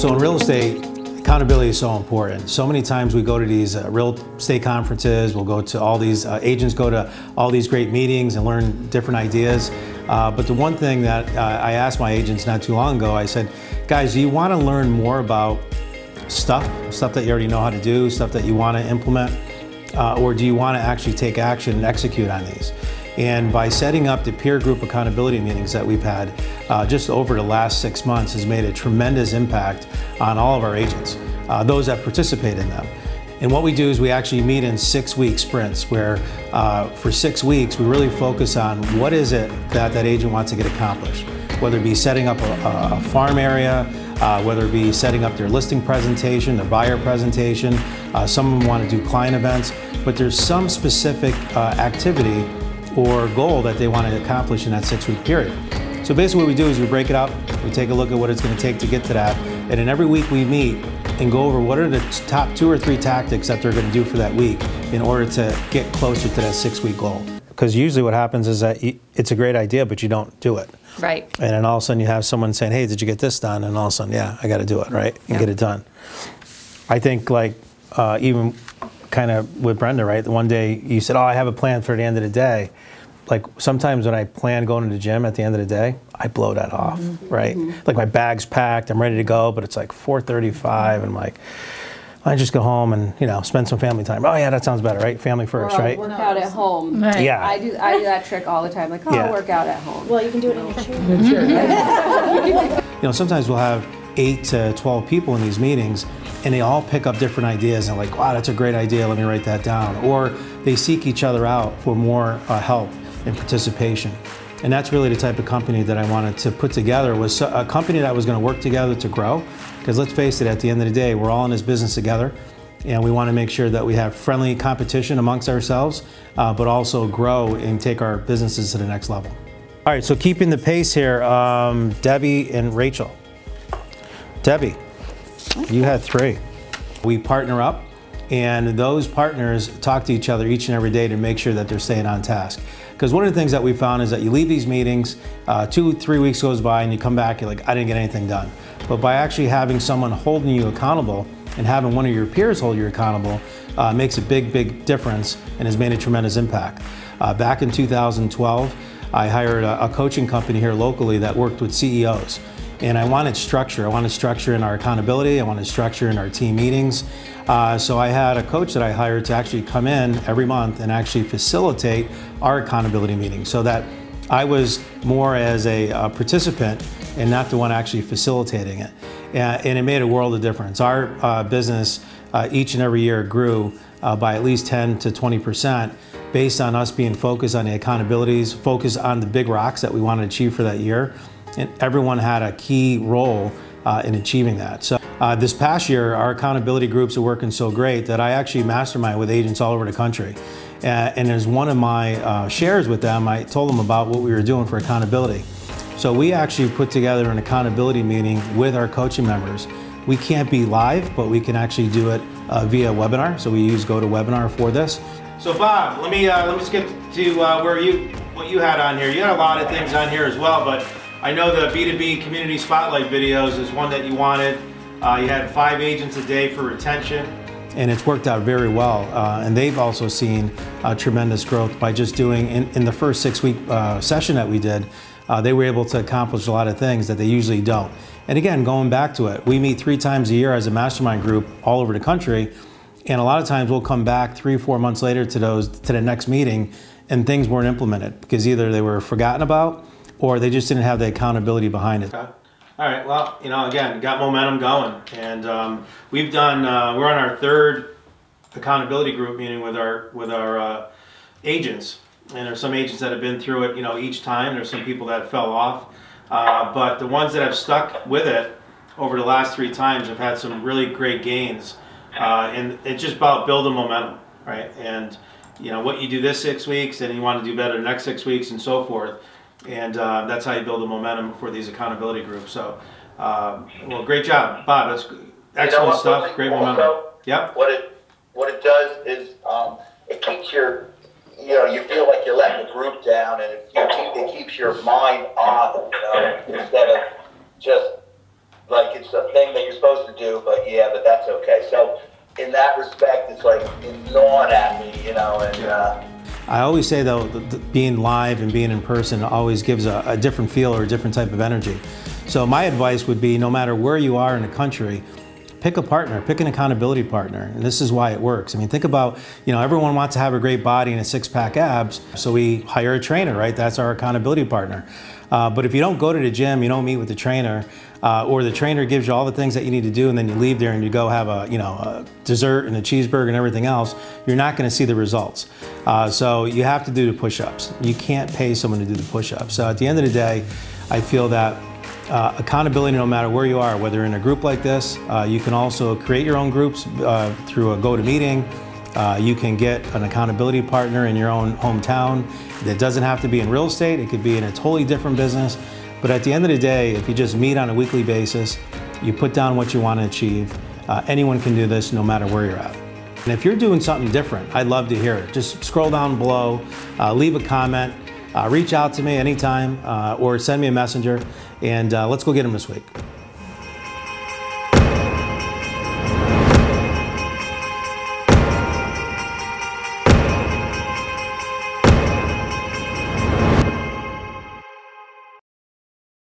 So in real estate, accountability is so important. So many times we go to these uh, real estate conferences, we'll go to all these, uh, agents go to all these great meetings and learn different ideas. Uh, but the one thing that uh, I asked my agents not too long ago, I said, guys, do you want to learn more about stuff, stuff that you already know how to do, stuff that you want to implement, uh, or do you want to actually take action and execute on these? And by setting up the peer group accountability meetings that we've had uh, just over the last six months has made a tremendous impact on all of our agents, uh, those that participate in them. And what we do is we actually meet in six week sprints where uh, for six weeks we really focus on what is it that that agent wants to get accomplished. Whether it be setting up a, a farm area, uh, whether it be setting up their listing presentation, their buyer presentation, uh, some of them want to do client events, but there's some specific uh, activity or goal that they want to accomplish in that six week period. So basically what we do is we break it up, we take a look at what it's going to take to get to that, and then every week we meet and go over what are the top two or three tactics that they're going to do for that week in order to get closer to that six week goal. Because usually what happens is that it's a great idea, but you don't do it. Right. And then all of a sudden you have someone saying, hey, did you get this done? And all of a sudden, yeah, I got to do it, right? And yeah. get it done. I think like uh, even kind of with Brenda, right? One day you said, "Oh, I have a plan for the end of the day." Like sometimes when I plan going to the gym at the end of the day, I blow that off, mm-hmm. right? Mm-hmm. Like my bag's packed, I'm ready to go, but it's like 4:35, and I'm like. I just go home and you know spend some family time. Oh yeah, that sounds better, right? Family first, or right? Work out at home. Right. Yeah. I do. I do that trick all the time. Like, oh, yeah. I'll work out at home. Well, you can do it in your chair. you know, sometimes we'll have eight to 12 people in these meetings and they all pick up different ideas and like, wow, that's a great idea, let me write that down. Or they seek each other out for more uh, help and participation. And that's really the type of company that I wanted to put together was a company that was going to work together to grow. Because let's face it, at the end of the day, we're all in this business together. And we want to make sure that we have friendly competition amongst ourselves, uh, but also grow and take our businesses to the next level. All right, so keeping the pace here, um, Debbie and Rachel. Debbie, you had three. We partner up and those partners talk to each other each and every day to make sure that they're staying on task. Because one of the things that we found is that you leave these meetings, uh, two, three weeks goes by and you come back, you're like, I didn't get anything done. But by actually having someone holding you accountable and having one of your peers hold you accountable uh, makes a big, big difference and has made a tremendous impact. Uh, back in 2012, I hired a, a coaching company here locally that worked with CEOs. And I wanted structure. I wanted structure in our accountability. I wanted structure in our team meetings. Uh, so I had a coach that I hired to actually come in every month and actually facilitate our accountability meetings so that I was more as a, a participant and not the one actually facilitating it. And, and, it made a world of difference. Our uh, business uh, each and every year grew uh, by at least 10 to 20 percent based on us being focused on the accountabilities, focused on the big rocks that we want to achieve for that year, and everyone had a key role uh, in achieving that. So uh, this past year, our accountability groups are working so great that I actually mastermind with agents all over the country. Uh, and as one of my uh, shares with them, I told them about what we were doing for accountability. So we actually put together an accountability meeting with our coaching members. We can't be live, but we can actually do it uh, via webinar. So we use GoToWebinar for this. So Bob, let me uh, let me skip to where you what you had on here. You had a lot of things on here as well, but I know the B2B community spotlight videos is one that you wanted. Uh, you had five agents a day for retention. And it's worked out very well. Uh, and they've also seen uh, tremendous growth by just doing, in, in the first six week uh, session that we did, uh, they were able to accomplish a lot of things that they usually don't. And again, going back to it, we meet three times a year as a mastermind group all over the country. And a lot of times we'll come back three, four months later to those to the next meeting and things weren't implemented because either they were forgotten about or they just didn't have the accountability behind it. Okay. All right, well, you know, again, got momentum going. And um, we've done, uh, we're on our third accountability group meeting with our, with our uh, agents. And there's some agents that have been through it, you know, each time. There's some people that fell off. Uh, but the ones that have stuck with it over the last three times have had some really great gains. Uh, and it's just about building momentum, right? And, you know, what you do this six weeks and you want to do better the next six weeks and so forth and uh, that's how you build the momentum for these accountability groups. So, uh, well, great job, Bob. That's excellent you know stuff. Great momentum. Yep. What it what it does is um, it keeps your you know you feel like you're letting the group down, and it, keep, it keeps your mind on you know, instead of just like it's a thing that you're supposed to do, but yeah, but that's okay. So in that respect, it's like gnawing at me, you know, and. Uh, I always say though, being live and being in person always gives a, a different feel or a different type of energy. So my advice would be, no matter where you are in the country, pick a partner, pick an accountability partner. And this is why it works. I mean, think about, you know, everyone wants to have a great body and a six pack abs. So we hire a trainer, right? That's our accountability partner. Uh, but if you don't go to the gym, you don't meet with the trainer, uh, or the trainer gives you all the things that you need to do, and then you leave there and you go have a you know a dessert and a cheeseburger and everything else, you're not going to see the results. Uh, so you have to do the push-ups. You can't pay someone to do the push-ups. So at the end of the day, I feel that uh, accountability no matter where you are, whether in a group like this, uh, you can also create your own groups uh, through a GoToMeeting. Uh, you can get an accountability partner in your own hometown. That doesn't have to be in real estate, it could be in a totally different business. But at the end of the day, if you just meet on a weekly basis, you put down what you want to achieve, uh, anyone can do this no matter where you're at. And if you're doing something different, I'd love to hear it. Just scroll down below, uh, leave a comment, reach out to me anytime, uh, or send me a messenger, and uh, let's go get them this week.